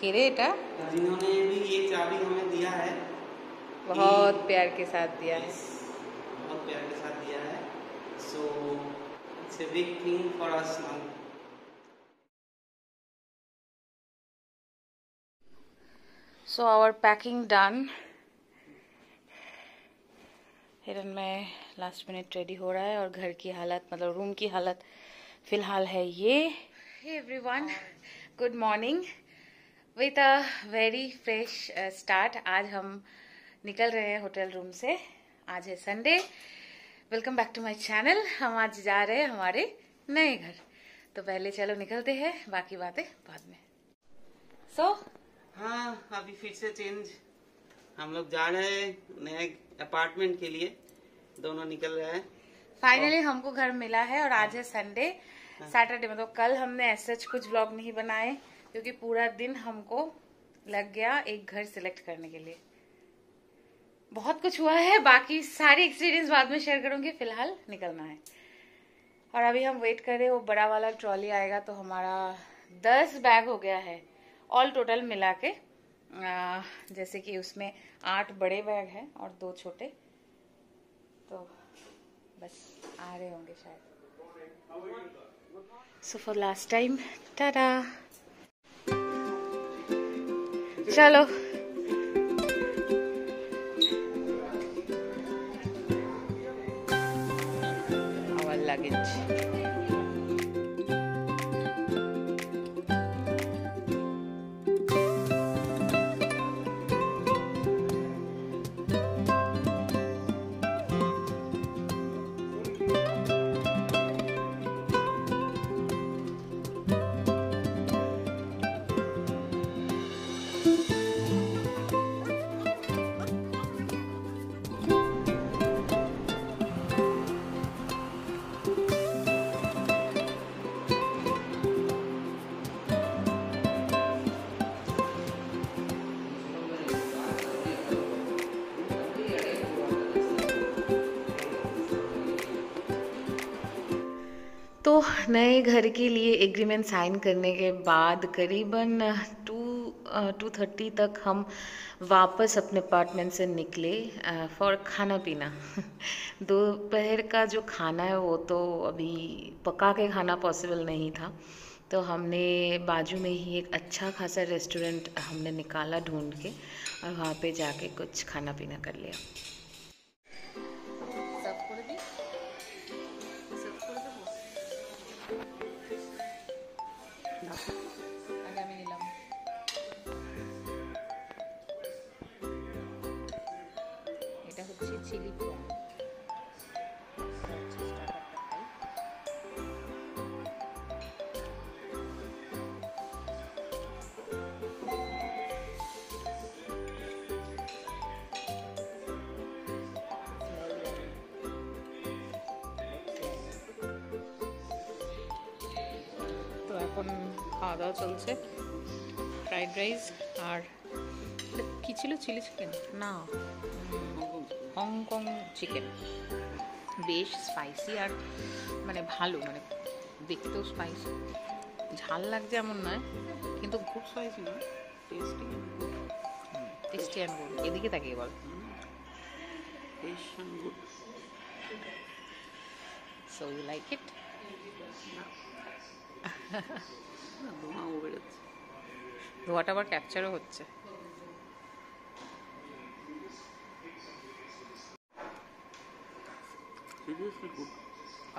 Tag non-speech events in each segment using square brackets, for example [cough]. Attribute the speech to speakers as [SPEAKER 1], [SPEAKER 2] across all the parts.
[SPEAKER 1] किरे এটা
[SPEAKER 2] जिन्होंने भी ये चाबी हमें दिया है
[SPEAKER 1] बहुत प्यार के साथ दिया है।
[SPEAKER 2] बहुत प्यार के साथ दिया है। So it's a big thing for us now
[SPEAKER 1] so our packing done हिरन में लास्ट मिनट रेडी हो रहा है और घर की हालत मतलब रूम की हालत फ़िलहाल है ये। Everyone good morning with a very fresh start आज हम निकल रहे हैं होटल रूम से। आज है Sunday welcome back to my channel हम आज जा रहे हैं हमारे नए घर। तो पहले चलो निकलते हैं बाकी बातें बाद में। सो so,
[SPEAKER 2] हाँ अभी फिर से चेंज हम लोग जा रहे हैं नए अपार्टमेंट के लिए। दोनों निकल रहे हैं।
[SPEAKER 1] फाइनली हमको घर मिला है और आज है संडे सैटरडे मतलब कल हमने ऐसे कुछ ब्लॉग नहीं बनाए। क्योंकि पूरा दिन हमको लग गया एक घर सिलेक्ट करने के लिए। बहुत कुछ हुआ है बाकी सारी एक्सपीरियंस बाद में शेयर करूँगी फ़िलहाल निकलना है। और अभी हम वेट कर रहे हैं वो बड़ा वाला ट्रॉली आएगा तो हमारा दस बैग हो गया है। ऑल टोटल मिला के आ, जैसे कि उसमें आठ बड़े बैग हैं और दो छोटे। तो बस आ रहे होंगे शायद। So for last time tata चलो our luggage तो नए घर के लिए एग्रीमेंट साइन करने के बाद करीबन टू टू थर्टी तक हम वापस अपने अपार्टमेंट से निकले फॉर खाना पीना [laughs] दोपहर का जो खाना है वो तो अभी पका के खाना पॉसिबल नहीं था। तो हमने बाजू में ही एक अच्छा खासा रेस्टोरेंट हमने निकाला ढूंढ के और वहाँ पे जाके कुछ खाना पीना कर लिया। চিলি প্রন এখন খাওয়া দাওয়া চলছে। ফ্রাইড রাইস আর কি ছিল? Chilli chicken? না। হংকং চিকেন বেশ স্পাইসি আর মানে ভালো মানে দেখতেও স্পাইসি ঝাল লাগছে এমন নয় কিন্তু
[SPEAKER 2] খুব স্পাইসি না টেস্টি
[SPEAKER 1] টেস্টি অ্যান্ড গুড এদিকে তাকিয়ে বল।
[SPEAKER 2] Taste and good
[SPEAKER 1] so you like it
[SPEAKER 2] বেরোচ্ছে।
[SPEAKER 1] ধোয়াটা আবার ক্যাপচারও হচ্ছে।
[SPEAKER 2] সিরিয়াসলি গুড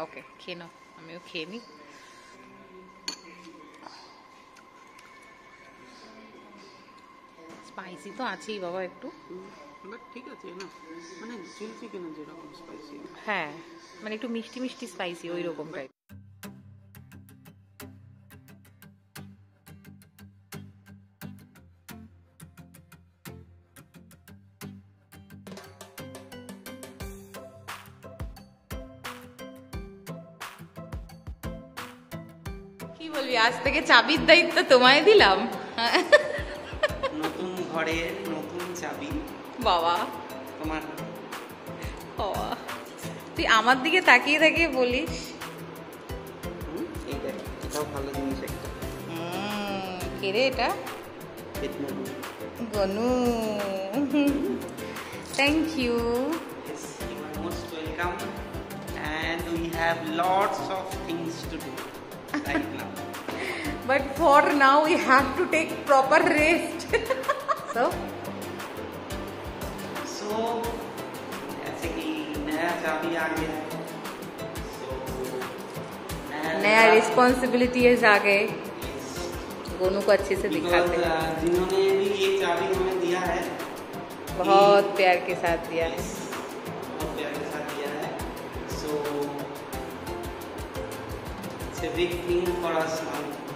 [SPEAKER 1] ওকে খেয়ে নাও। আমিও খেয়ে নিই। স্পাইসি তো আছেই বাবা একটু।
[SPEAKER 2] বাট ঠিক আছে না মানে চিলি চিকেন যেরকম স্পাইসি
[SPEAKER 1] হ্যাঁ মানে একটু মিষ্টি মিষ্টি স্পাইসি ওই রকম টাইপ আজ থেকে চাবির দায়িত্ব তোমায় দিলাম
[SPEAKER 2] নতুন ঘরের নতুন চাবি
[SPEAKER 1] বাবা
[SPEAKER 2] তোমার
[SPEAKER 1] বাবা তুই আমার দিকে তাকিয়ে তাকিয়ে বলিস
[SPEAKER 2] এটাও ভালো জিনিস একটা
[SPEAKER 1] হুম, কে রে এটা.
[SPEAKER 2] Yes, you are most welcome. And we have lots of things to do right now.
[SPEAKER 1] But for now we have to take proper rest. [laughs] so
[SPEAKER 2] So, ऐसे कि नया चाबी आ गया। So,
[SPEAKER 1] नया रिस्पॉन्सिबिलिटीज आ गए. गोनू को अच्छे से दिखाते हैं।
[SPEAKER 2] uh, जिन्होंने भी ये चाबी हमें दिया है
[SPEAKER 1] बहुत प्यार के साथ दिया है।
[SPEAKER 2] बहुत प्यार के साथ दिया है। So it's a big thing for us now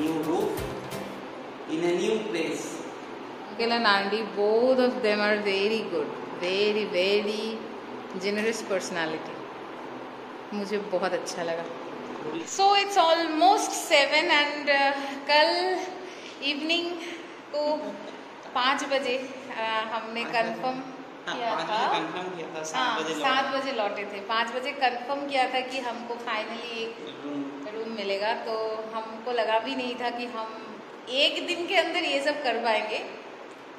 [SPEAKER 2] new roof in a new place.
[SPEAKER 1] Uncle and Andy, both of them are very good, very very generous personality. मुझे बहुत अच्छा लगा। So it's almost seven and कल evening को पाँच बजे uh, हमने confirm
[SPEAKER 2] हाँ,
[SPEAKER 1] किया
[SPEAKER 2] पाँच
[SPEAKER 1] था।
[SPEAKER 2] कंफर्म किया था
[SPEAKER 1] हाँ सात बजे लौटे थे। पाँच बजे कंफर्म किया था कि हमको फाइनली एक मिलेगा तो हमको लगा भी नहीं था कि हम एक दिन के अंदर ये सब कर पाएँगे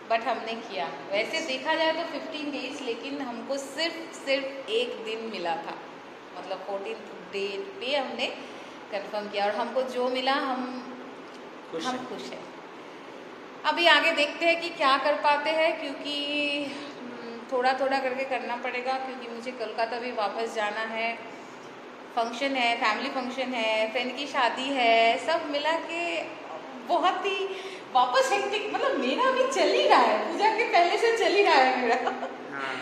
[SPEAKER 1] बट हमने किया। वैसे देखा जाए तो 15 डेज़ लेकिन हमको सिर्फ़ सिर्फ़ एक दिन मिला था। मतलब फोर्टीन डेट पे हमने कंफर्म किया और हमको जो मिला हम
[SPEAKER 2] खुश
[SPEAKER 1] हम
[SPEAKER 2] है।
[SPEAKER 1] खुश हैं। अभी आगे देखते हैं कि क्या कर पाते हैं क्योंकि हम्म, थोड़ा थोड़ा करके करना पड़ेगा क्योंकि मुझे कोलकाता भी वापस जाना है। फ़ंक्शन है फैमिली फ़ंक्शन है फ्रेंड की शादी है सब मिला के बहुत ही वापस हेक्टिक मतलब मेरा अभी चल ही रहा है पूजा के पहले से चल ही रहा है मेरा।
[SPEAKER 2] हाँ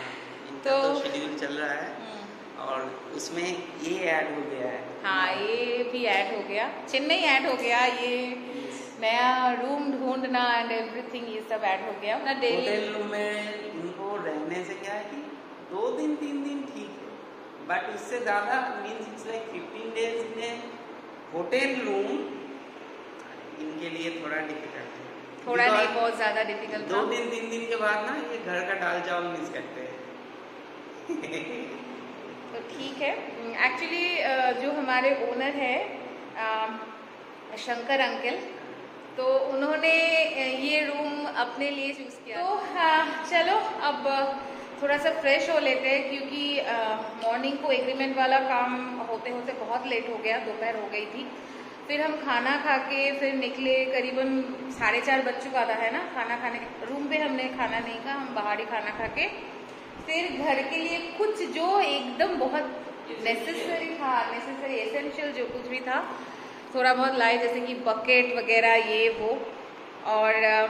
[SPEAKER 1] तो-
[SPEAKER 2] तो शेड्यूल चल रहा है और उसमें ये ऐड हो गया है।
[SPEAKER 1] हाँ ये भी ऐड हो गया। चेन्नई ऐड हो गया ये नया रूम ढूंढना एंड एवरीथिंग ये सब ऐड हो गया। अपना डेली
[SPEAKER 2] होटल रूम में इनको रहने से क्या है कि दो दिन तीन दिन ठीक है। बट उससे ज़्यादा means it's like fifteen days in hotel room इनके लिए थोड़ा डिफ़िकल्ट है।
[SPEAKER 1] थोड़ा नहीं बहुत ज़्यादा डिफ़िकल्ट
[SPEAKER 2] दो दिन तीन दिन के बाद ना ये घर का दाल चावल मिस करते हैं। [laughs]
[SPEAKER 1] तो ठीक है। एक्चुअली जो हमारे ओनर है शंकर अंकल तो उन्होंने ये रूम अपने लिए चूज़ किया। तो हाँ, चलो अब थोड़ा सा फ्रेश हो लेते हैं, क्योंकि मॉर्निंग को एग्रीमेंट वाला काम होते होते बहुत लेट हो गया, दोपहर हो गई थी। फिर हम खाना खा के फिर निकले, करीबन साढ़े चार बज चुका था, है ना? खाना खाने के रूम पे हमने खाना नहीं खा हम बाहर ही खाना खा के फिर घर के लिए कुछ जो एकदम बहुत नेसेसरी था नेसेसरी एसेंशियल जो कुछ भी था, थोड़ा बहुत लाए, जैसे कि बकेट वगैरह, ये वो, और अ,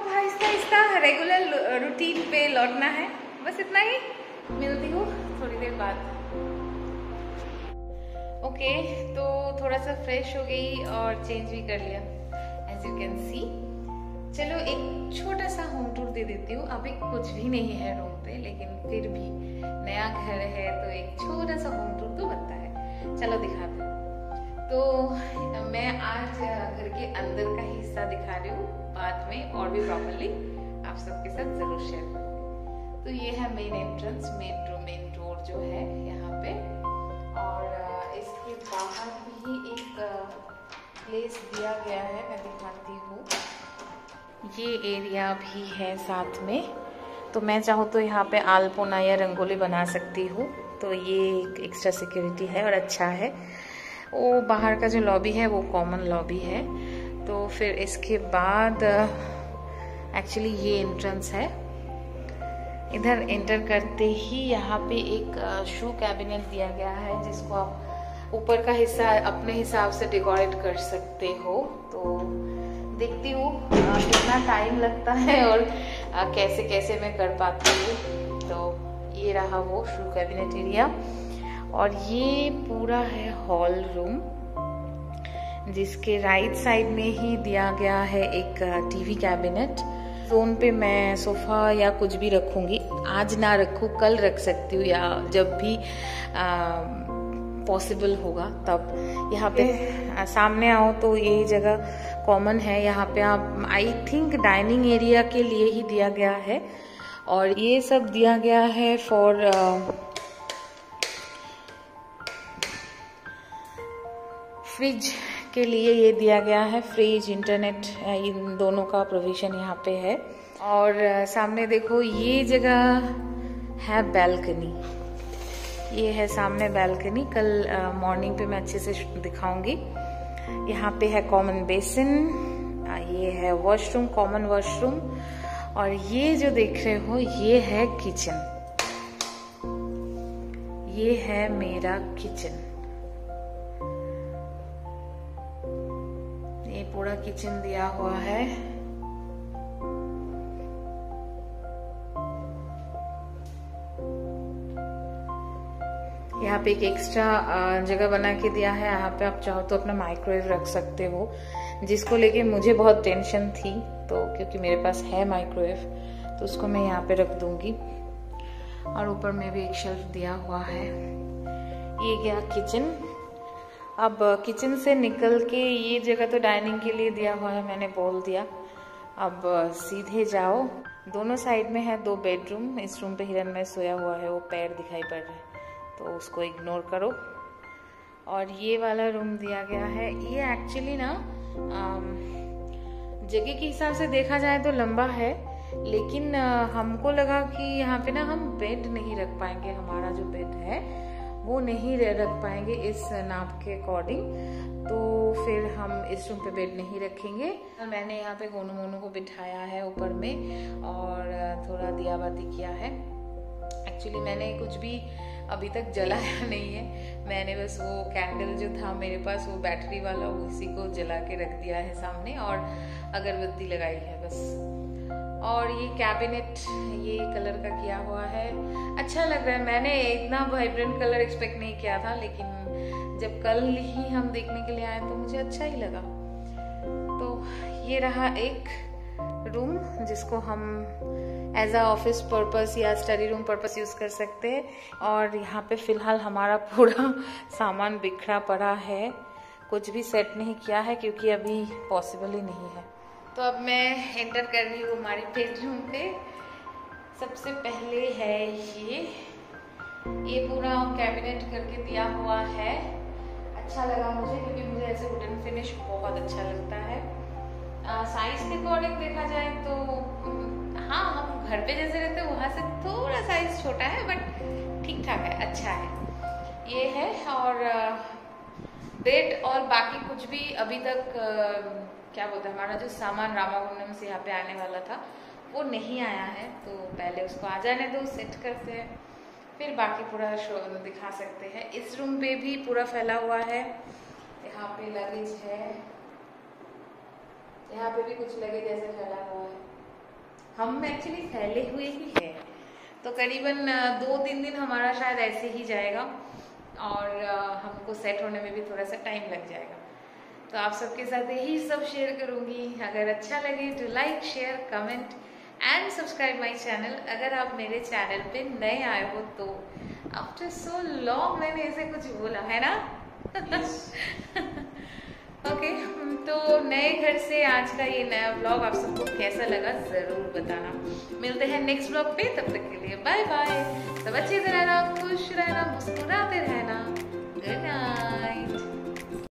[SPEAKER 1] अब आहिस्ता आहिस्ता रेगुलर रूटीन पे लौटना है। बस इतना ही। मिलती हूँ थोड़ी देर बाद। ओके तो थोड़ा सा फ्रेश हो गई और चेंज भी कर लिया एज यू कैन सी चलो, एक छोटा सा होम टूर दे देती हूँ। अभी कुछ भी नहीं है रूम पे, लेकिन फिर भी नया घर है तो एक छोटा सा होम टूर तो बनता है। चलो, दिखाते तो मैं आज, घर के अंदर का हिस्सा दिखा रही हूँ। बाद में और भी प्रॉपरली आप सबके साथ ज़रूर शेयर करूँगी तो ये है main entrance main door main door जो है यहाँ पे। और इसके बाहर भी एक प्लेस दिया गया है, मैं दिखाती हूँ। ये एरिया भी है साथ में। तो मैं चाहूँ तो यहाँ पे आलपोना या रंगोली बना सकती हूँ। तो ये एक एक्स्ट्रा सिक्योरिटी है और अच्छा है। वो बाहर का जो लॉबी है वो कॉमन लॉबी है। तो फिर इसके बाद एक्चुअली ये एंट्रेंस है। इधर एंटर करते ही यहाँ पे एक शू कैबिनेट दिया गया है, जिसको आप ऊपर का हिस्सा, अपने हिसाब से डेकोरेट कर सकते हो। तो देखती हूँ कितना टाइम लगता है और कैसे कैसे मैं कर पाती हूँ। तो ये रहा वो शू कैबिनेट एरिया और ये पूरा है हॉल रूम जिसके राइट साइड में ही दिया गया है एक टीवी कैबिनेट जोन पे मैं सोफा या कुछ भी रखूँगी। आज ना रखूँ, कल रख सकती हूँ, या जब भी पॉसिबल होगा, तब। यहाँ पे सामने आओ तो ये जगह कॉमन है। यहाँ पे आप आई थिंक डाइनिंग एरिया के लिए ही दिया गया है। और ये सब दिया गया है फॉर फ्रिज के लिए ये दिया गया है फ्रिज इंटरनेट इन दोनों का प्रोविज़न यहाँ पे है। और सामने देखो, ये जगह है बैल्कनी ये है सामने बैल्कनी कल मॉर्निंग पे मैं अच्छे से दिखाऊँगी। यहाँ पे है कॉमन बेसिन ये है वॉशरूम कॉमन वॉशरूम और ये जो देख रहे हो, ये है किचन ये है मेरा किचन पूरा किचन दिया हुआ है। यहाँ पे एक एक्स्ट्रा जगह बना के दिया है। यहाँ पे आप चाहो तो अपना माइक्रोवेव रख सकते हो। जिसको लेके मुझे बहुत टेंशन थी तो क्योंकि मेरे पास है माइक्रोवेव तो उसको मैं यहाँ पे रख दूँगी। और ऊपर में भी एक शेल्फ दिया हुआ है। ये गया किचन अब किचन से निकल के ये जगह तो डाइनिंग के लिए दिया हुआ है, मैंने बोल दिया। अब, सीधे जाओ। दोनों साइड में है दो बेडरूम इस रूम पे हिरन में सोया हुआ है, वो पैर दिखाई पड़ रहा है तो उसको इग्नोर करो। और ये वाला रूम दिया गया है। ये एक्चुअली ना जगह के हिसाब से देखा जाए तो लंबा है, लेकिन हमको लगा कि यहाँ पे ना हम बेड नहीं रख पाएँगे, हमारा जो बेड है वो नहीं रख पाएँगे इस नाप के अकॉर्डिंग तो फिर हम इस रूम पे बेड नहीं रखेंगे। मैंने यहाँ पे गोनू मोनू को बिठाया है ऊपर में और थोड़ा दिया बाती किया है। एक्चुअली मैंने कुछ भी अभी तक जलाया [laughs] नहीं है। मैंने बस वो कैंडल जो था मेरे पास, वो बैटरी वाला, उसी को जला के रख दिया है सामने और अगरबत्ती लगाई है बस। और ये कैबिनेट ये कलर का किया हुआ है। अच्छा लग रहा है, मैंने इतना वाइब्रेंट कलर एक्सपेक्ट नहीं किया था, लेकिन जब कल ही हम देखने के लिए आए तो मुझे अच्छा ही लगा। तो ये रहा एक रूम जिसको हम एज अ ऑफ़िस पर्पस या स्टडी रूम पर्पस यूज़ कर सकते हैं। और यहाँ पे फ़िलहाल हमारा पूरा [laughs] सामान बिखरा पड़ा है। कुछ भी सेट नहीं किया है, क्योंकि अभी पॉसिबल ही नहीं है। तो अब मैं एंटर कर रही हूँ हमारे बेडरूम पे। सबसे पहले है ये। ये पूरा कैबिनेट करके दिया हुआ है। अच्छा लगा मुझे क्योंकि मुझे ऐसे वुडन फिनिश बहुत अच्छा लगता है। साइज़ के अकॉर्डिंग देखा जाए तो हाँ हम घर पे जैसे रहते हैं, वहाँ से थोड़ा साइज़ छोटा है बट ठीक ठाक है अच्छा है। ये है और बेड और बाकी कुछ भी अभी तक क्या बोलते हैं, हमारा जो सामान रामागुंडम से यहाँ पे आने वाला था, वो नहीं आया है तो पहले उसको आ जाने दो सेट करते हैं। फिर बाकी पूरा शो दिखा सकते हैं। इस रूम पे भी पूरा फैला हुआ है। यहाँ पे लगेज है। यहाँ पे भी कुछ लगेज ऐसे फैला हुआ है। हम एक्चुअली फैले हुए ही है। तो करीबन दो तीन दिन हमारा शायद ऐसे ही जाएगा। और हमको सेट होने में भी थोड़ा सा टाइम लग जाएगा। तो आप सबके साथ यही सब शेयर करूँगी। अगर अच्छा लगे तो like share comment and subscribe my channel अगर आप मेरे चैनल पे नए आए हो तो आफ्टर सो लॉन्ग मैंने ऐसे कुछ बोला है ना? ओके [laughs] okay, तो नए घर से आज का ये नया ब्लॉग आप सबको कैसा लगा ज़रूर बताना। मिलते हैं नेक्स्ट ब्लॉग पे तब तक के लिए बाय बाय सब अच्छे से रहना खुश रहना मुस्कुराते रहना। Good night